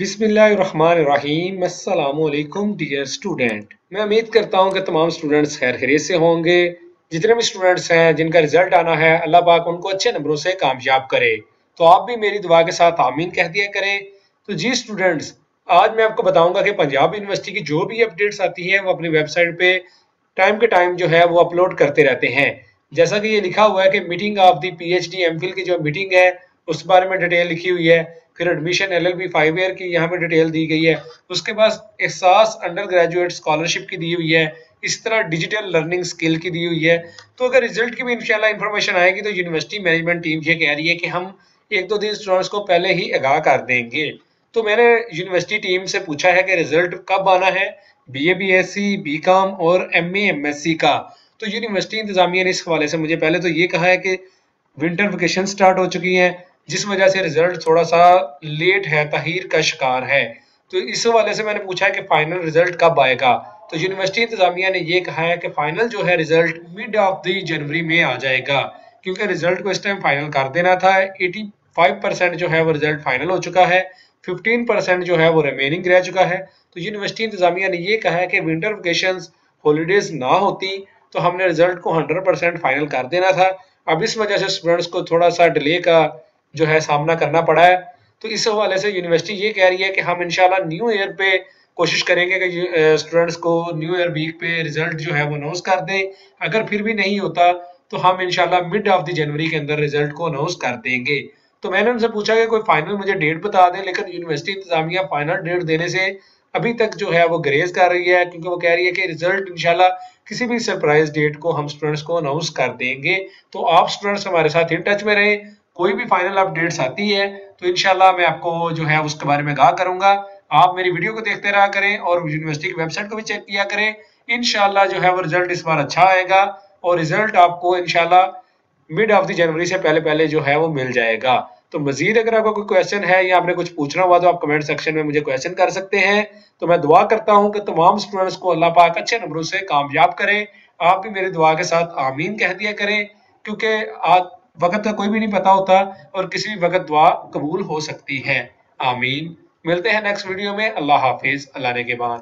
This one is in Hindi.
बिस्मिल्लाहिर्रहमानिर्रहीम। Dear student. मैं उम्मीद करता हूँ कि तमाम स्टूडेंट्स खैर खैरियत से होंगे। जितने भी स्टूडेंट्स हैं, जिनका रिज़ल्ट आना है, अल्लाह पाक उनको अच्छे नंबरों से कामयाब करे। तो आप भी मेरी दुआ के साथ आमीन कह दिया करें। तो जी स्टूडेंट्स, आज मैं आपको बताऊँगा कि पंजाब यूनिवर्सिटी की जो भी अपडेट्स आती है, वो अपनी वेबसाइट पे टाइम के टाइम जो है, वो अपलोड करते रहते हैं। जैसा कि ये लिखा हुआ है कि meeting of the P H D M Phil की जो मीटिंग है, उस बारे में डिटेल लिखी हुई है। फिर admission L L B five year की यहाँ पे डिटेल दी गई है। उसके बाद एहसास अंडर ग्रेजुएट स्कॉलरशिप की दी हुई है। इस तरह डिजिटल लर्निंग स्किल की दी हुई है। तो अगर रिज़ल्ट की भी इंशाल्लाह इन्फॉर्मेशन आएगी तो यूनिवर्सिटी मैनेजमेंट टीम ये कह रही है कि हम एक दो दिन स्टूडेंट्स को पहले ही आगाह कर देंगे। तो मैंने यूनिवर्सिटी टीम से पूछा है कि रिज़ल्ट कब आना है? B A B S C B com और M A M S C का। तो यूनिवर्सिटी इंतजामिया ने इस हवाले से मुझे पहले तो ये कहा है कि विंटर वेकेशन स्टार्ट हो चुकी हैं। जिस वजह से रिज़ल्ट थोड़ा सा लेट है तहिर का शिकार है। तो इस हवाले से मैंने पूछा है कि फाइनल रिज़ल्ट कब आएगा? तो यूनिवर्सिटी इंतजामिया ने ये कहा है कि फाइनल जो है result mid of the January में आ जाएगा। क्योंकि रिज़ल्ट को इस टाइम फाइनल कर देना था 85 परसेंट जो है वो रिज़ल्ट फाइनल हो चुका है 15 परसेंट जो है वो रिमेनिंग रह चुका है। तो यूनिवर्सिटी इंतजामिया ने यह कहा है कि विंटर वेकेशन हॉलीडेज ना होती तो हमने रिज़ल्ट को 100 परसेंट फाइनल कर देना था। अब इस वजह से स्टूडेंट्स को थोड़ा सा डिले का जो है सामना करना पड़ा है। तो इस हवाले से यूनिवर्सिटी ये कह रही है कि हम इनशाला न्यू ईयर पे कोशिश करेंगे कि स्टूडेंट्स को न्यू ईयर वीक पे रिज़ल्ट जो है वो अनाउंस कर दें। अगर फिर भी नहीं होता तो हम इनशाला मिड ऑफ़ द जनवरी के अंदर रिज़ल्ट को अनाउंस कर देंगे। तो मैंने उनसे पूछा कि कोई फाइनल मुझे डेट बता दें, लेकिन यूनिवर्सिटी इंतजामिया फाइनल डेट देने से अभी तक जो है वो ग्रेज कर रही है, क्योंकि वो कह रही है कि रिज़ल्ट इनशाला किसी भी सरप्राइज़ डेट को हम स्टूडेंट्स को अनाउंस कर देंगे। तो आप स्टूडेंट्स हमारे साथ इन टच में रहें। कोई भी फाइनल अपडेट्स आती है तो इनशाला मैं आपको जो है उसके बारे में गा करूँगा। आप मेरी वीडियो को देखते रहा करें और यूनिवर्सिटी की वेबसाइट को भी चेक किया करें। इनशाला जो है वो रिज़ल्ट इस बार अच्छा आएगा और रिज़ल्ट आपको इनशाला मिड ऑफ़ द जनवरी से पहले पहले जो है वो मिल जाएगा। तो मजीद अगर आपका कोई क्वेश्चन है या आपने कुछ पूछना हुआ तो आप कमेंट सेक्शन में मुझे क्वेश्चन कर सकते हैं। तो मैं दुआ करता हूँ कि तमाम स्टूडेंट्स को अल्लाह पाक अच्छे नंबरों से कामयाब करें। आप भी मेरी दुआ के साथ आमीन कह दिया करें, क्योंकि वक्त का कोई भी नहीं पता होता और किसी भी वक्त दुआ कबूल हो सकती है। आमीन। मिलते हैं नेक्स्ट वीडियो में। अल्लाह हाफिज। अल्लाह के बाद